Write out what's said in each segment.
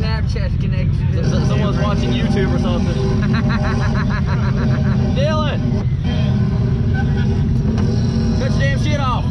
Snapchat connected to Someone's watching YouTube or something. Dylan! Cut your damn shit off!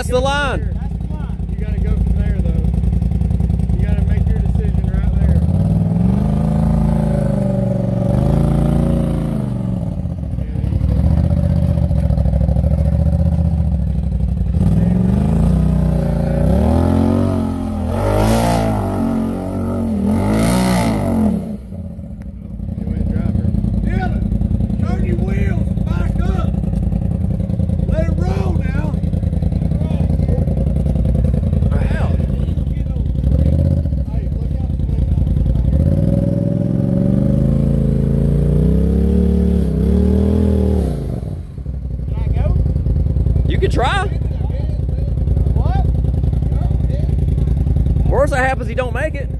That's the line. You gotta go from there though. You gotta make your decision right there. Dylan, turn your wheels back up. Let it roll now. Can try. Worst that happens, he don't make it.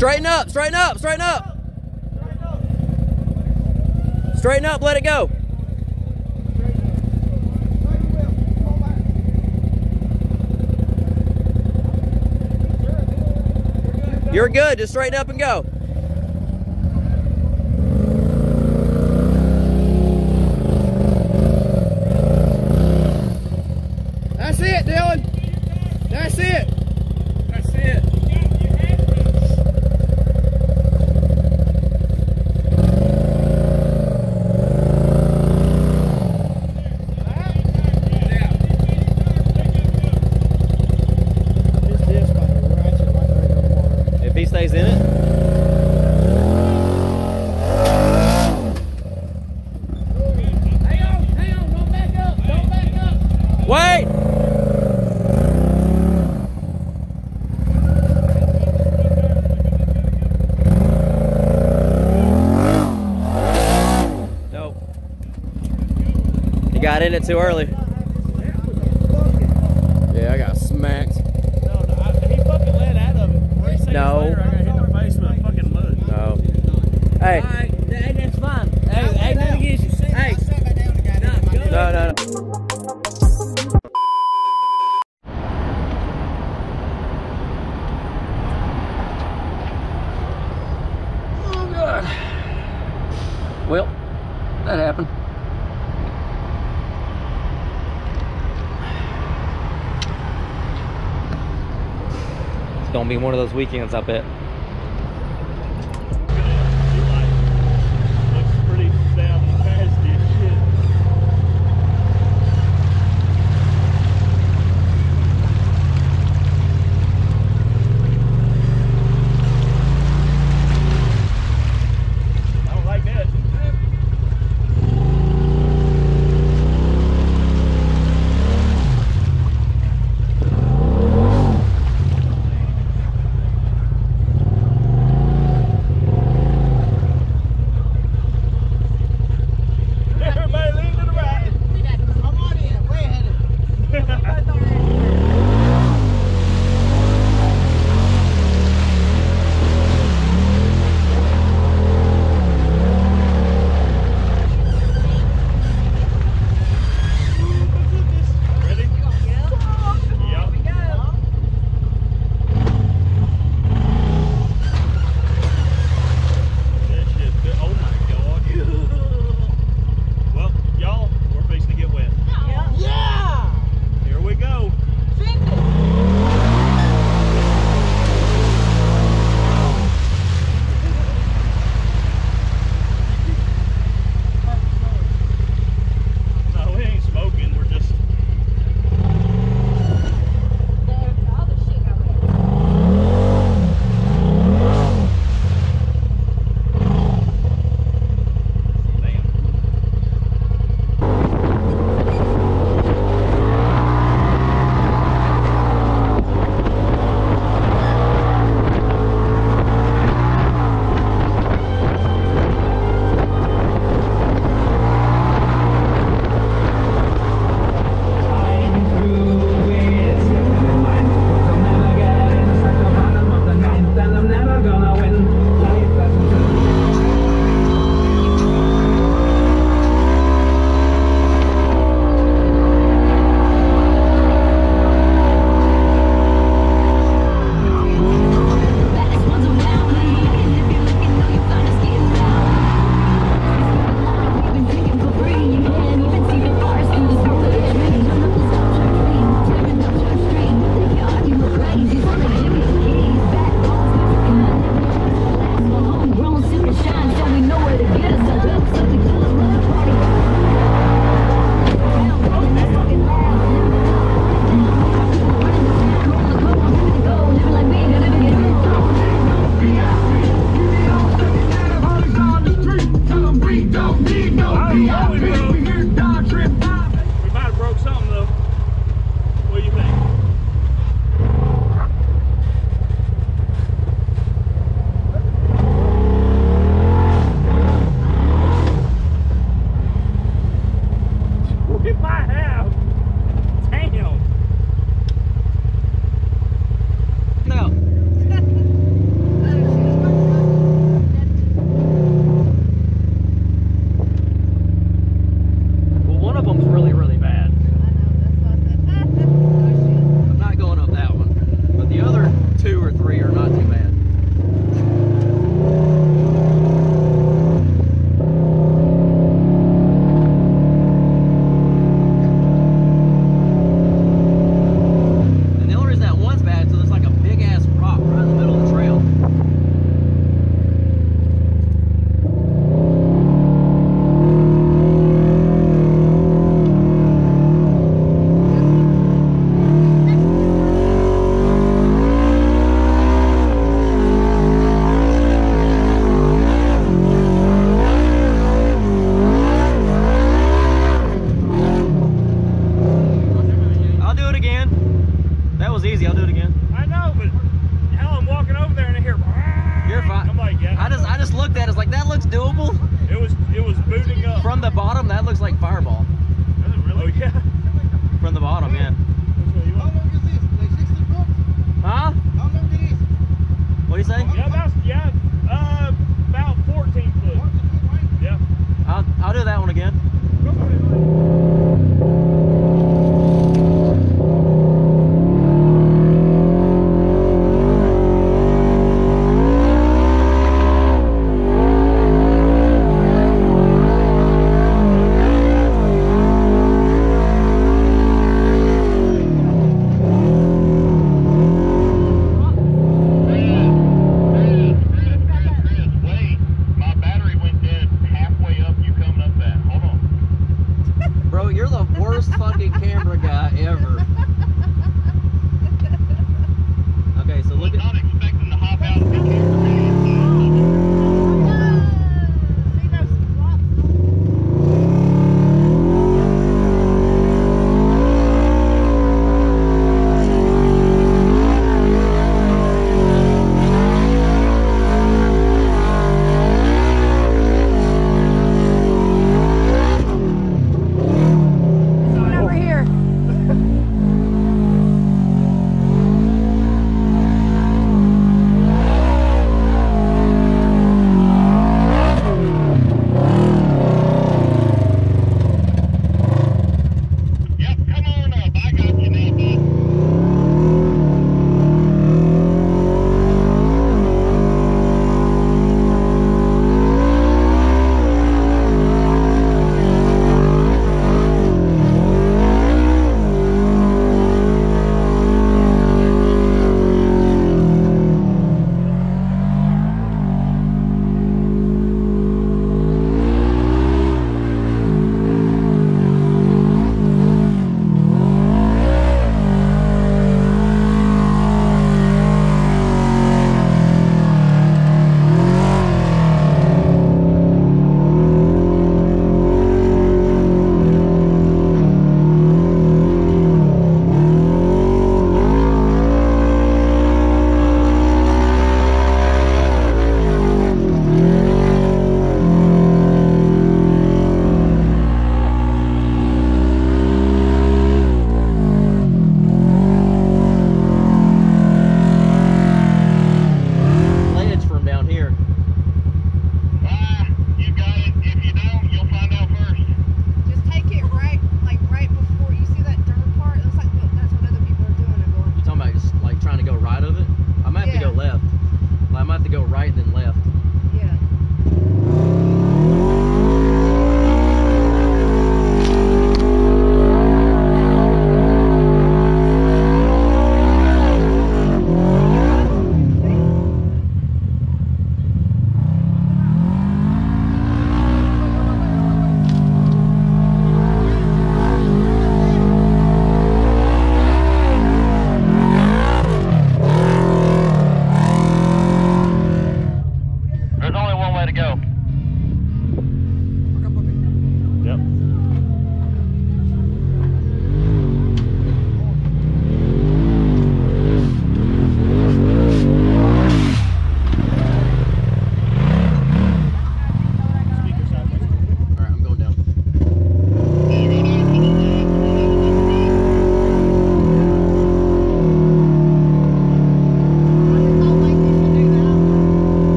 Straighten up, straighten up, straighten up. Straighten up, let it go. You're good, just straighten up and go. playing it too early. be one of those weekends, I bet.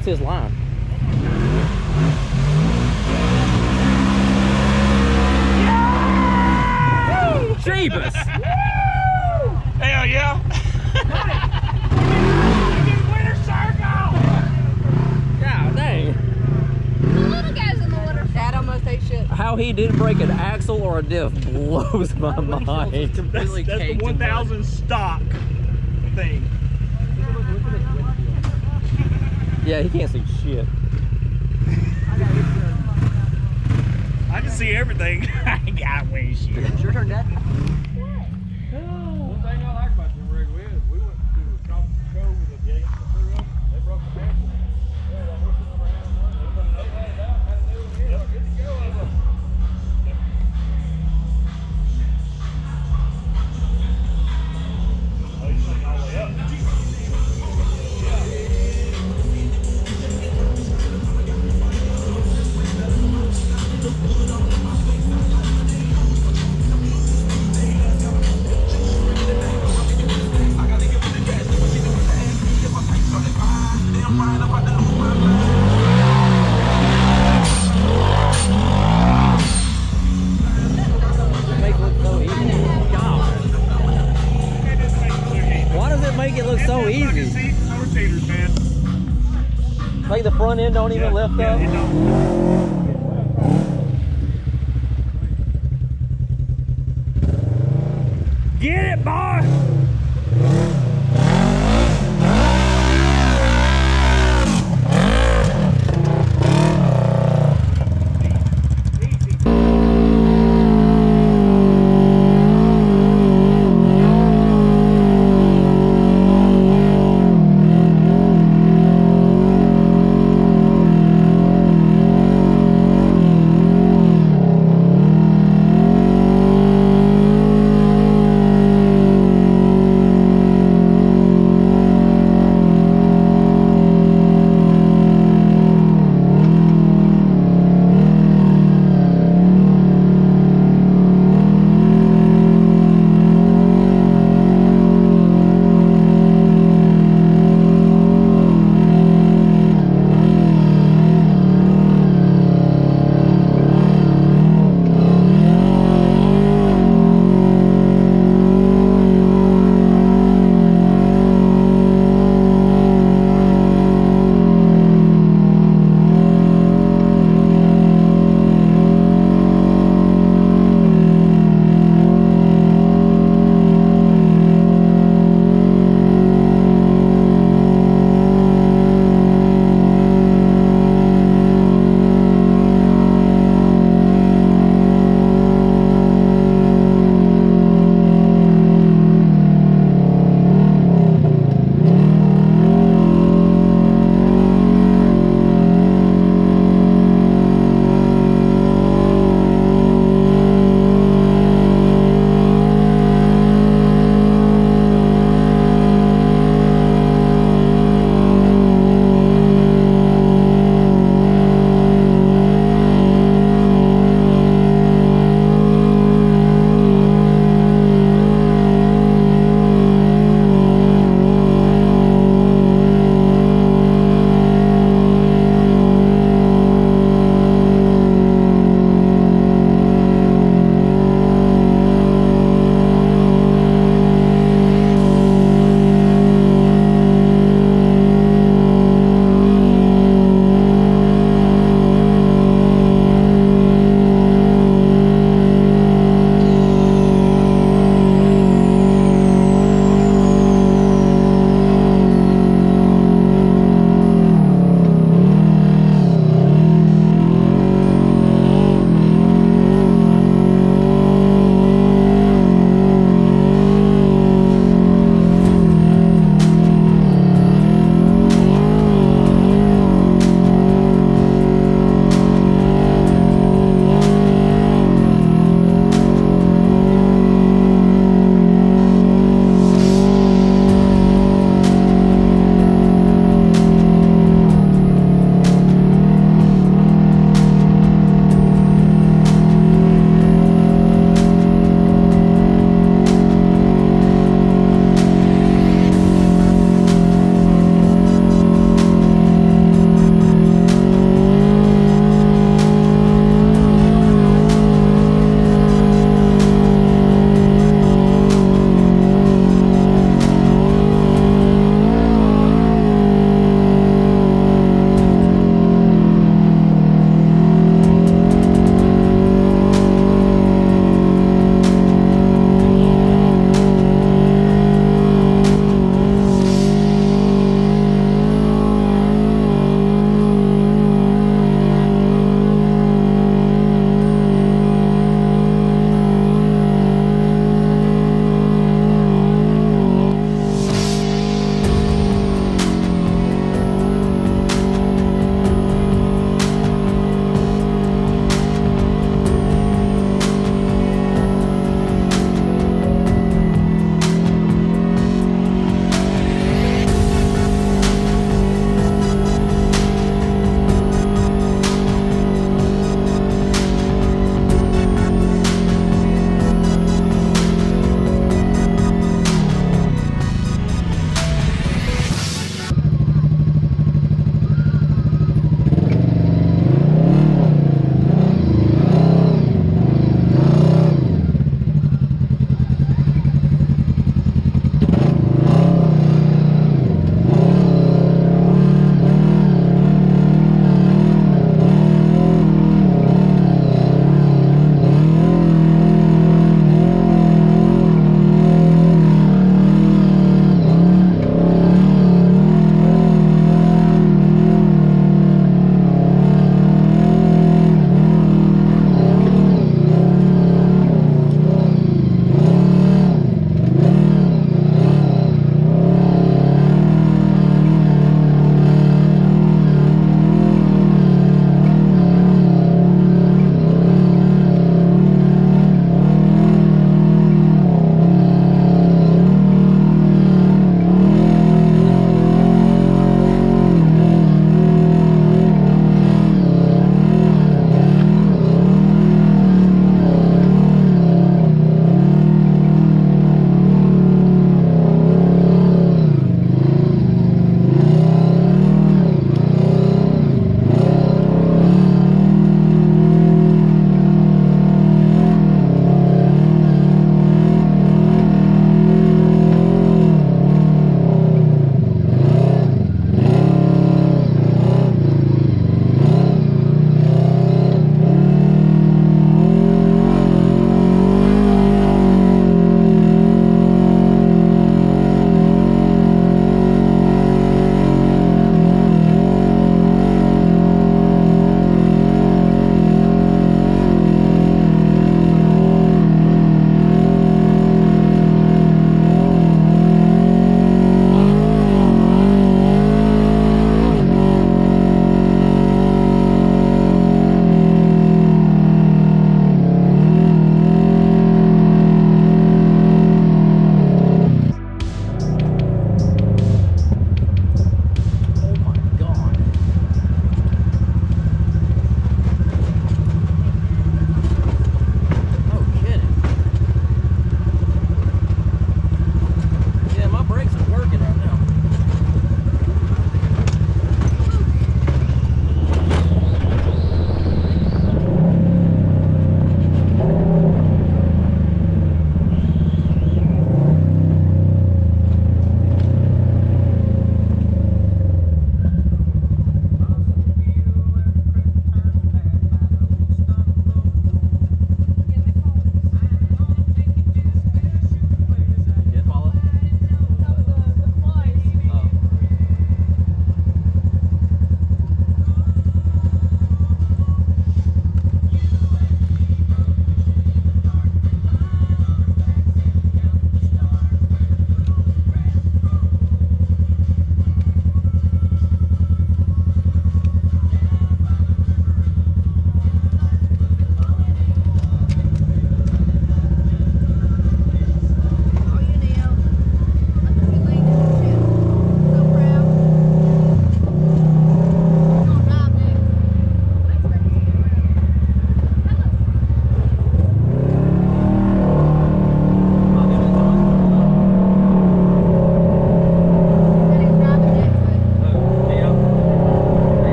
that's his line. Yeah! Jeebus! Hell yeah! How he didn't break an axle or a diff blows my mind. Completely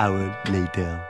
hour later.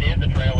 that is a trail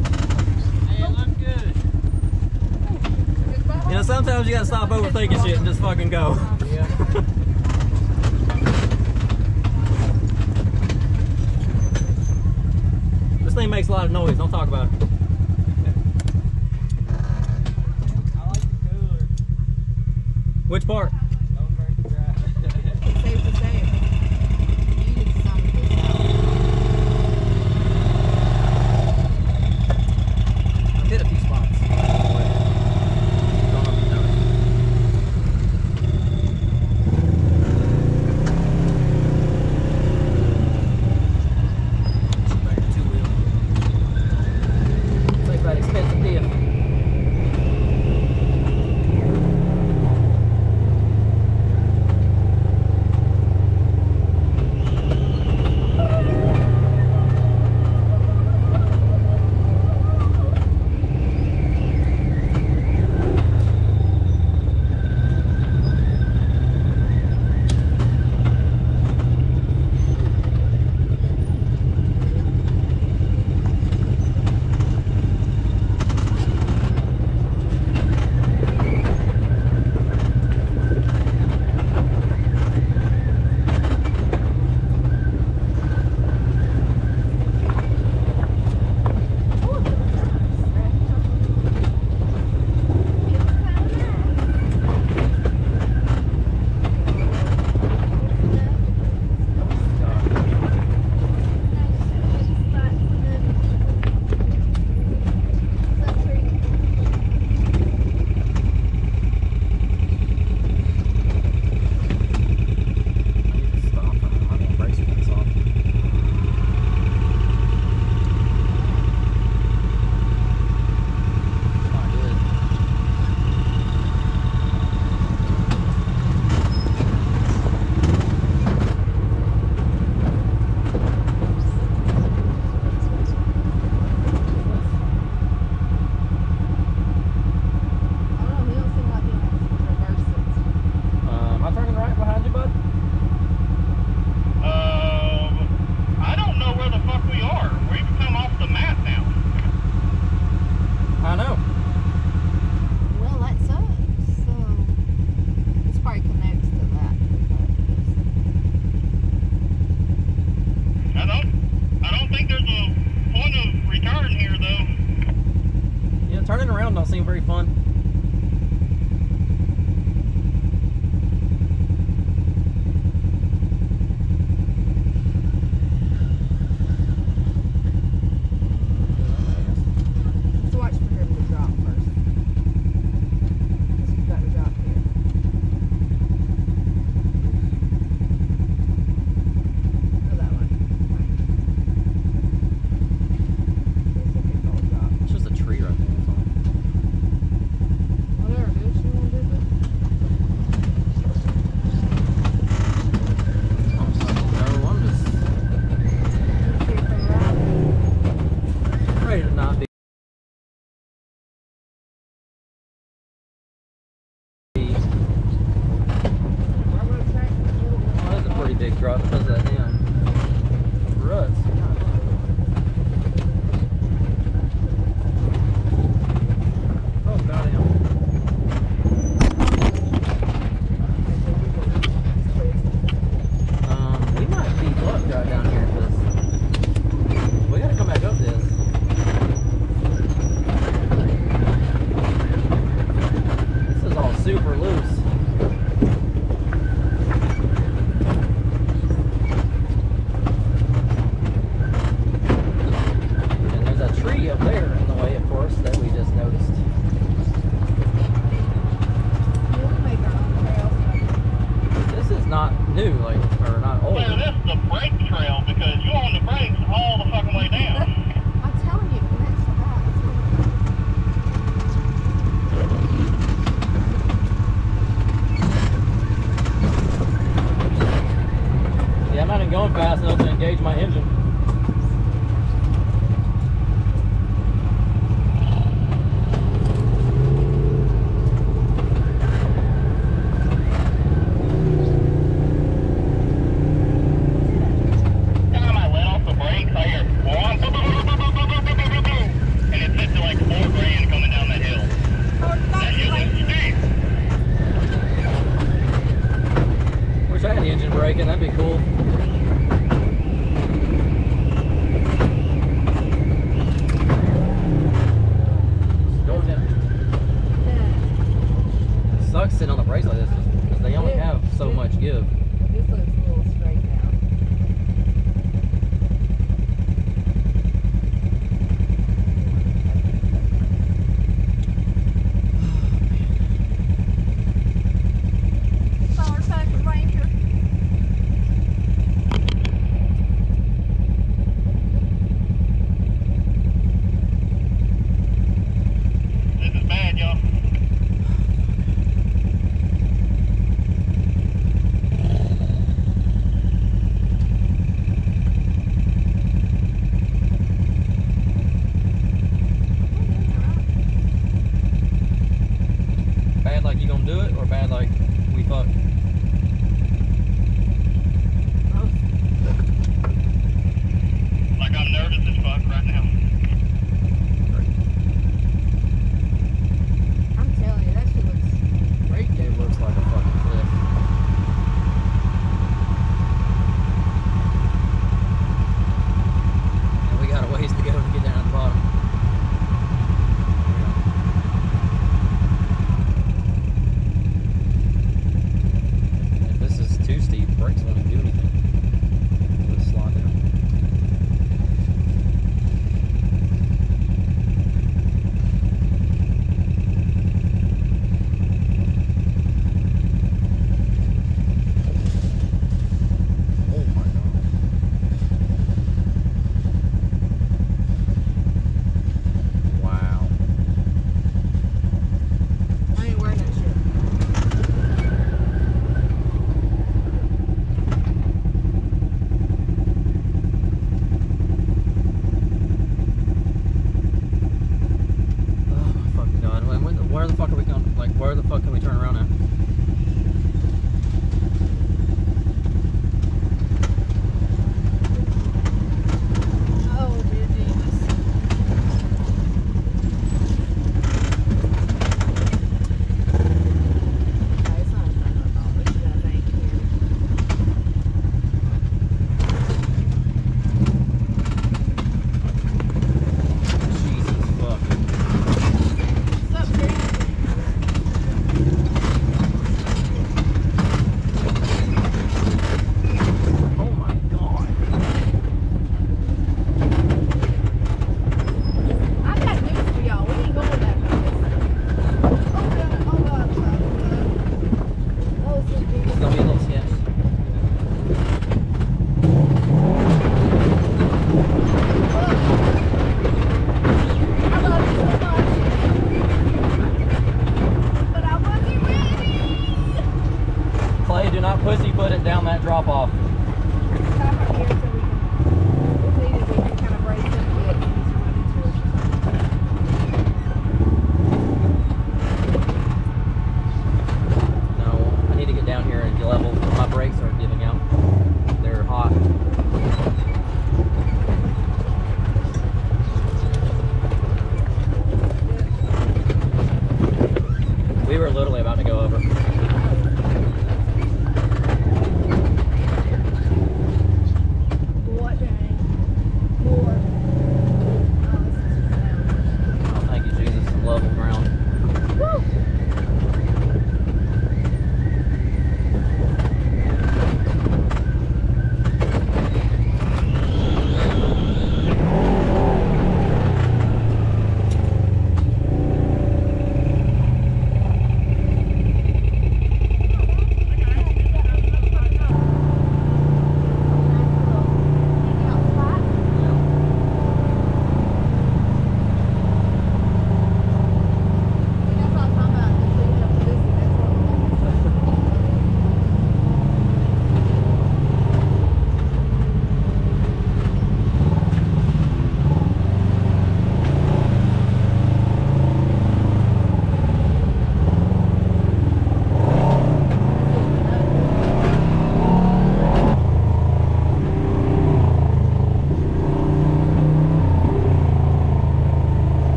sometimes you gotta stop overthinking shit and just fucking go. Yeah. this thing makes a lot of noise. Don't talk about it. Which part?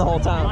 然后，这。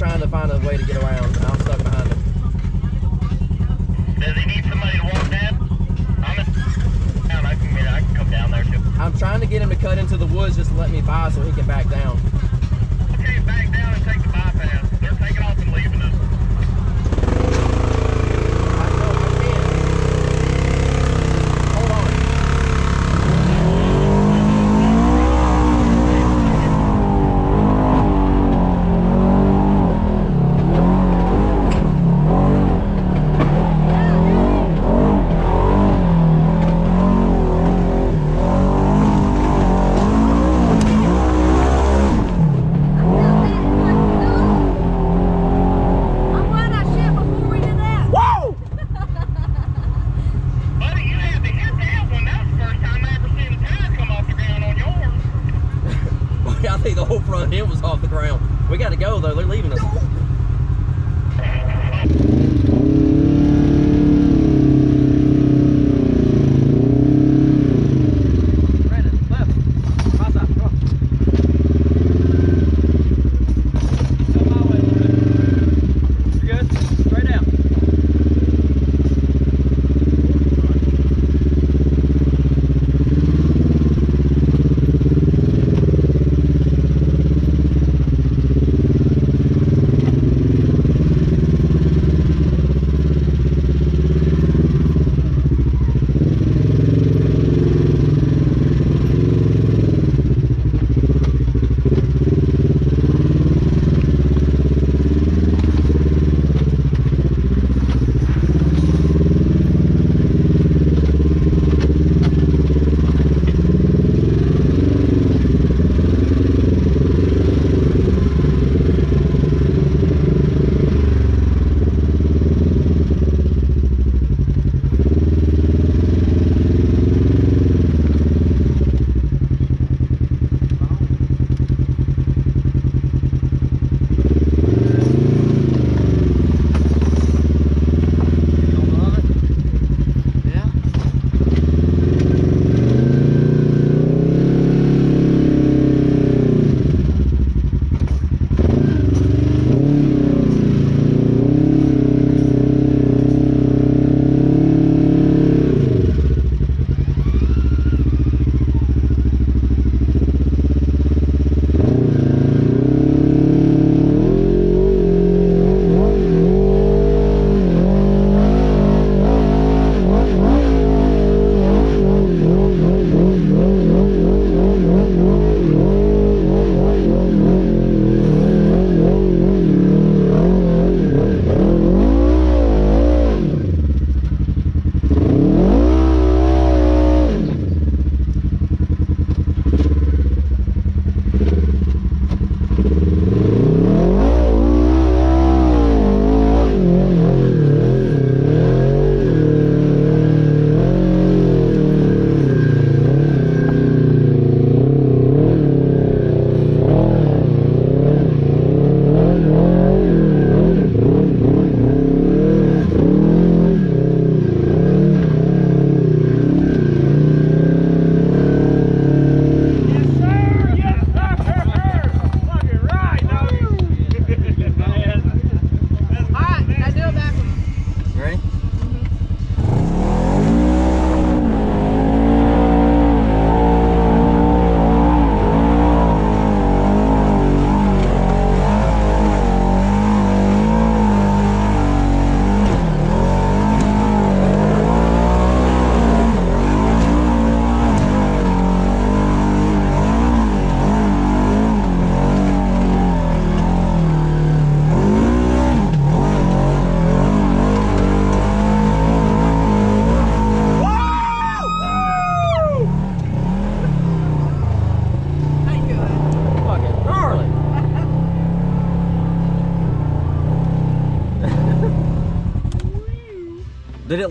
trying to find a way to get around.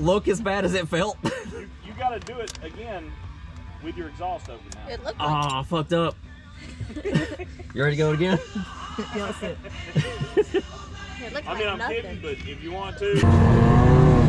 look as bad as it felt? you, you got to do it again with your exhaust open now. It looked ah, like oh, fucked up. you ready to go again? yes, it. it I mean, like I'm nothing. kidding, but if you want to.